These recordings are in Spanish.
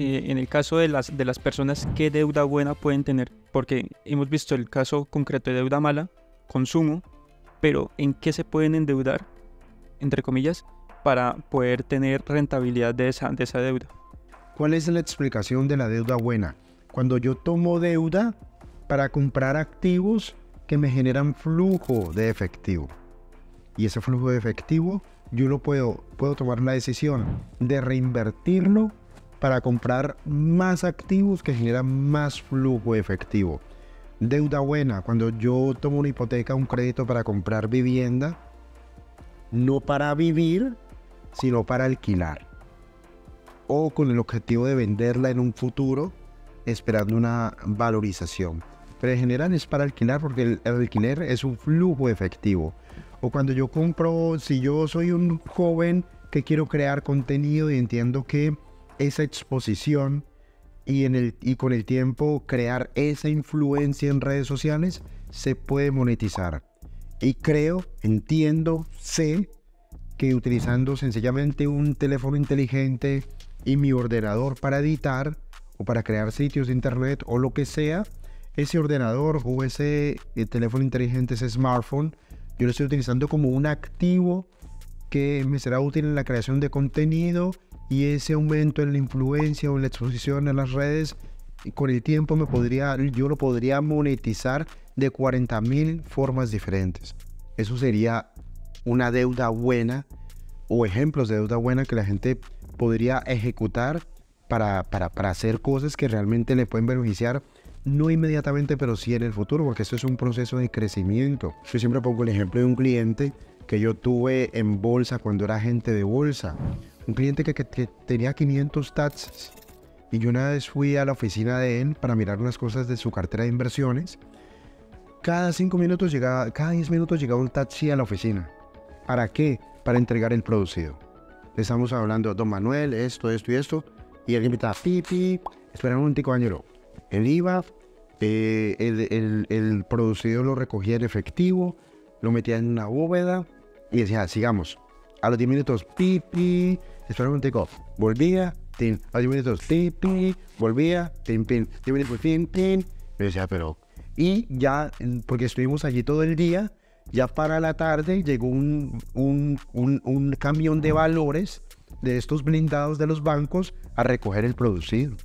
eh, en el caso de las, de las personas, ¿qué deuda buena pueden tener? Porque hemos visto el caso concreto de deuda mala, consumo, pero ¿en qué se pueden endeudar, entre comillas, para poder tener rentabilidad de esa, de esa deuda? ¿Cuál es la explicación de la deuda buena? Cuando yo tomo deuda para comprar activos que me generan flujo de efectivo. Y ese flujo de efectivo yo lo puedo, puedo tomar la decisión de reinvertirlo para comprar más activos que generan más flujo efectivo. Deuda buena, cuando yo tomo una hipoteca, un crédito para comprar vivienda, no para vivir, sino para alquilar. O con el objetivo de venderla en un futuro, esperando una valorización. Pero en general es para alquilar porque el, alquiler es un flujo efectivo. O cuando yo compro, si yo soy un joven que quiero crear contenido y entiendo que esa exposición y, con el tiempo crear esa influencia en redes sociales se puede monetizar. Y creo, entiendo, sé que utilizando sencillamente un teléfono inteligente y mi ordenador para editar o para crear sitios de internet o lo que sea, ese ordenador o ese teléfono inteligente, ese smartphone, yo lo estoy utilizando como un activo que me será útil en la creación de contenido y ese aumento en la influencia o en la exposición en las redes con el tiempo me podría, yo lo podría monetizar de 40 mil formas diferentes. Eso sería una deuda buena o ejemplos de deuda buena que la gente podría ejecutar para, para, para hacer cosas que realmente le pueden beneficiar no inmediatamente, pero sí en el futuro, porque esto es un proceso de crecimiento. Yo siempre pongo el ejemplo de un cliente que yo tuve en bolsa cuando era agente de bolsa. Un cliente que, tenía 500 taxis. Y yo una vez fui a la oficina de él para mirar unas cosas de su cartera de inversiones. Cada 5 minutos llegaba, cada 10 minutos llegaba un taxi a la oficina. ¿Para qué? Para entregar el producido. Le estamos hablando, don Manuel, esto, esto y esto. Y él invitaba, pipi, espera un momentico, añero el IVA, eh, el, producido lo recogía en efectivo, lo metía en una bóveda y decía, sigamos. A los 10 minutos, pipi, espera un momentico, volvía, tin, a los 10 minutos, pipi, volvía, tin, pin, 10 minutos, tin, tin. Me decía, pero... Y ya, porque estuvimos allí todo el día, ya para la tarde llegó un, un, un, un camión de valores de estos blindados de los bancos a recoger el producido.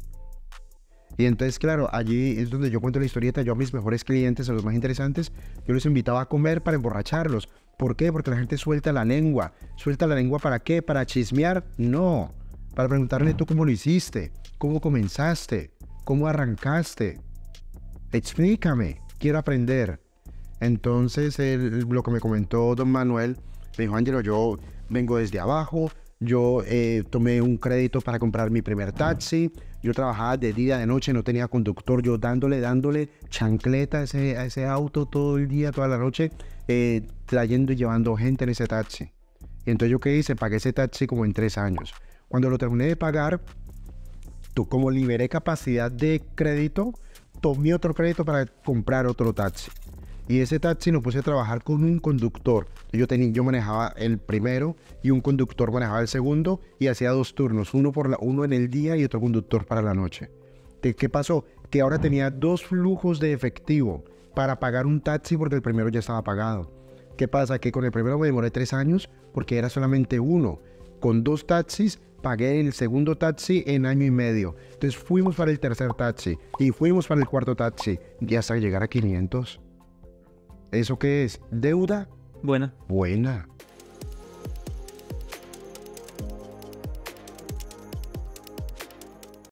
Y entonces, claro, allí es donde yo cuento la historieta. Yo a mis mejores clientes, a los más interesantes, yo les invitaba a comer para emborracharlos. ¿Por qué? Porque la gente suelta la lengua. ¿Suelta la lengua para qué? ¿Para chismear? No. Para preguntarle tú cómo lo hiciste, cómo comenzaste, cómo arrancaste. Explícame, quiero aprender. Entonces, lo que me comentó don Manuel, me dijo, Ángelo, yo vengo desde abajo, yo eh, tomé un crédito para comprar mi primer taxi. Yo trabajaba de día, de noche, no tenía conductor. Yo dándole, dándole chancleta a ese, a ese auto todo el día, toda la noche, eh, trayendo y llevando gente en ese taxi. Y entonces yo qué hice, pagué ese taxi como en tres años. Cuando lo terminé de pagar, tú como liberé capacidad de crédito, tomé otro crédito para comprar otro taxi. Y ese taxi lo puse a trabajar con un conductor. Yo, tenía, yo manejaba el primero y un conductor manejaba el segundo y hacía dos turnos, uno, por la, uno en el día y otro conductor para la noche. ¿Qué pasó? Que ahora tenía dos flujos de efectivo para pagar un taxi porque el primero ya estaba pagado. ¿Qué pasa? Que con el primero me demoré tres años porque era solamente uno. Con dos taxis pagué el segundo taxi en año y medio. Entonces fuimos para el tercer taxi y fuimos para el cuarto taxi y hasta llegar a 500. ¿Eso qué es? ¿Deuda? Buena. Buena.